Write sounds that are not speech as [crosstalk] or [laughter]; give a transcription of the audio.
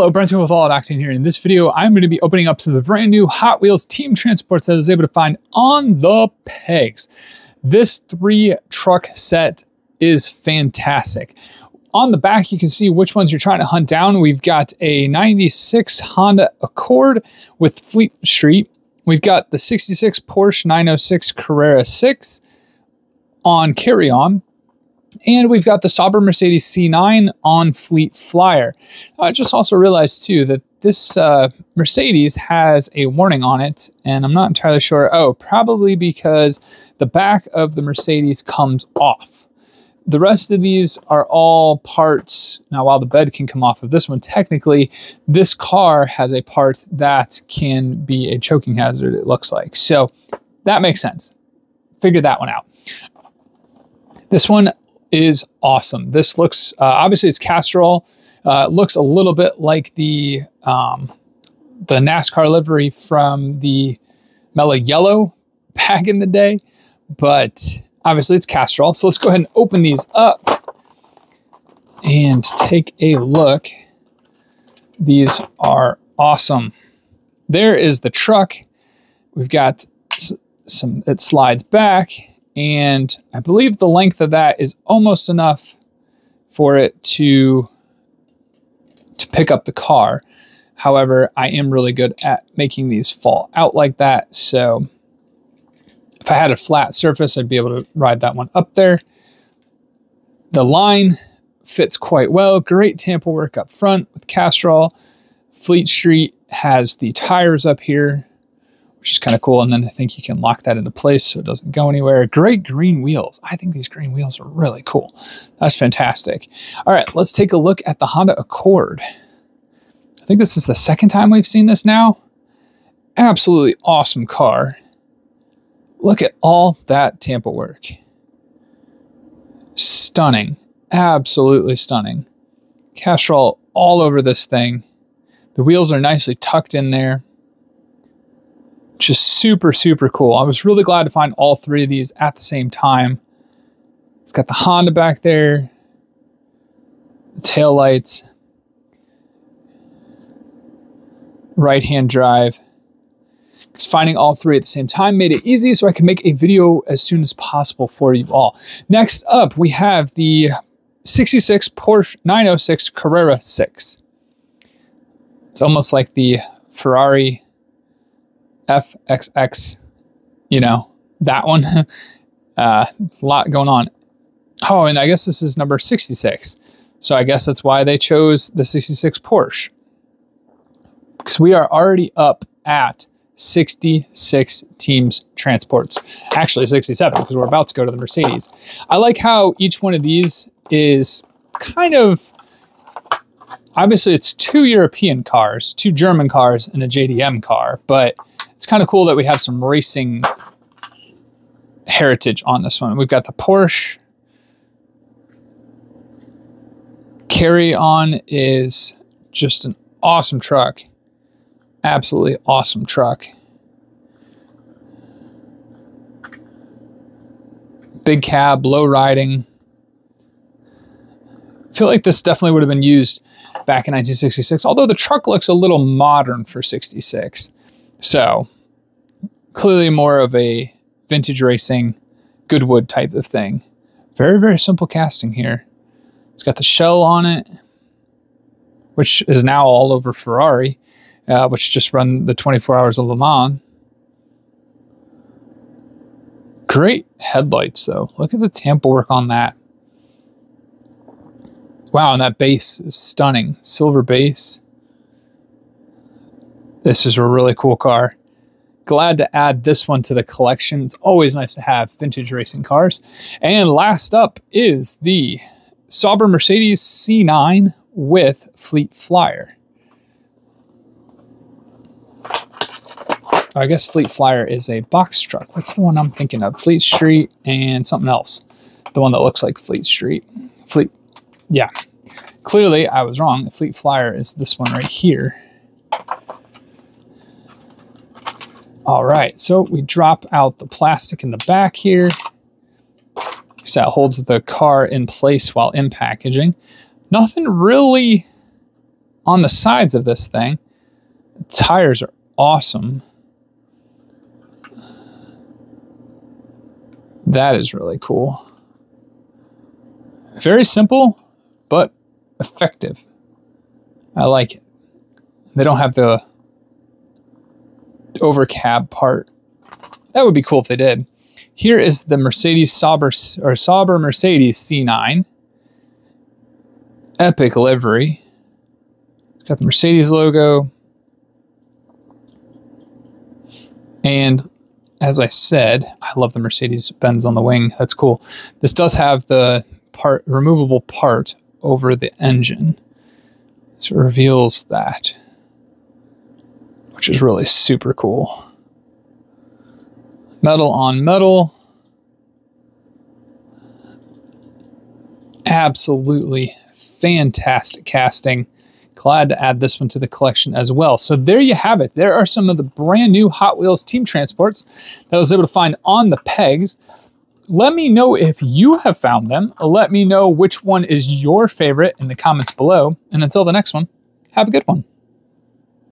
Hello, Brent with All Octane here. In this video, I'm going to be opening up some of the brand new Hot Wheels team transports that I was able to find on the pegs. This three truck set is fantastic. On the back, you can see which ones you're trying to hunt down. We've got a 96 Honda Accord with Fleet Street. We've got the 66 Porsche 906 Carrera 6 on Carry On. And we've got the Sauber Mercedes C9 on Fleet Flyer. I just also realized too that this uh, Mercedes has a warning on it, and I'm not entirely sure. Oh, probably because the back of the Mercedes comes off. The rest of these are all parts. Now, while the bed can come off of this one, technically, this car has a part that can be a choking hazard, it looks like. So that makes sense. Figure that one out. This one is awesome. This looks, uh, obviously it's Castrol. Uh, looks a little bit like the, um, the NASCAR livery from the Mellow Yellow [laughs] back in the day, but obviously it's Castrol. So let's go ahead and open these up and take a look. These are awesome. There is the truck. We've got some, it slides back and I believe the length of that is almost enough for it to, to pick up the car. However, I am really good at making these fall out like that. So if I had a flat surface, I'd be able to ride that one up there. The line fits quite well. Great tampo work up front with Castrol. Fleet Street has the tires up here which is kind of cool. And then I think you can lock that into place so it doesn't go anywhere. Great green wheels. I think these green wheels are really cool. That's fantastic. All right, let's take a look at the Honda Accord. I think this is the second time we've seen this now. Absolutely awesome car. Look at all that tampo work. Stunning. Absolutely stunning. Castrol all over this thing. The wheels are nicely tucked in there just super, super cool. I was really glad to find all three of these at the same time. It's got the Honda back there, the tail lights, right hand drive. Because finding all three at the same time made it easy so I can make a video as soon as possible for you all. Next up, we have the 66 Porsche 906 Carrera 6. It's almost like the Ferrari FXX, you know, that one. [laughs] uh, a lot going on. Oh, and I guess this is number 66. So I guess that's why they chose the 66 Porsche. Because we are already up at 66 teams transports. Actually 67 because we're about to go to the Mercedes. I like how each one of these is kind of obviously it's two European cars, two German cars and a JDM car, but it's kind of cool that we have some racing heritage on this one. We've got the Porsche. Carry On is just an awesome truck. Absolutely awesome truck. Big cab, low riding. I feel like this definitely would have been used back in 1966, although the truck looks a little modern for 66. So clearly more of a vintage racing Goodwood type of thing. Very, very simple casting here. It's got the shell on it, which is now all over Ferrari, uh, which just run the 24 hours of Le Mans. Great headlights, though. Look at the tampo work on that. Wow, and that base is stunning. Silver base. This is a really cool car. Glad to add this one to the collection. It's always nice to have vintage racing cars. And last up is the Sauber Mercedes C9 with Fleet Flyer. I guess Fleet Flyer is a box truck. What's the one I'm thinking of? Fleet Street and something else. The one that looks like Fleet Street. Fleet, yeah. Clearly, I was wrong. Fleet Flyer is this one right here. All right, so we drop out the plastic in the back here. So that holds the car in place while in packaging. Nothing really on the sides of this thing. The tires are awesome. That is really cool. Very simple, but effective. I like it. They don't have the over cab part. That would be cool if they did. Here is the Mercedes Sauber or Sauber Mercedes C9. Epic livery. It's got the Mercedes logo. And as I said, I love the Mercedes Benz on the wing. That's cool. This does have the part removable part over the engine. So it reveals that, which is really super cool. Metal on metal. Absolutely fantastic casting. Glad to add this one to the collection as well. So there you have it. There are some of the brand new Hot Wheels team transports that I was able to find on the pegs. Let me know if you have found them. Let me know which one is your favorite in the comments below. And until the next one, have a good one.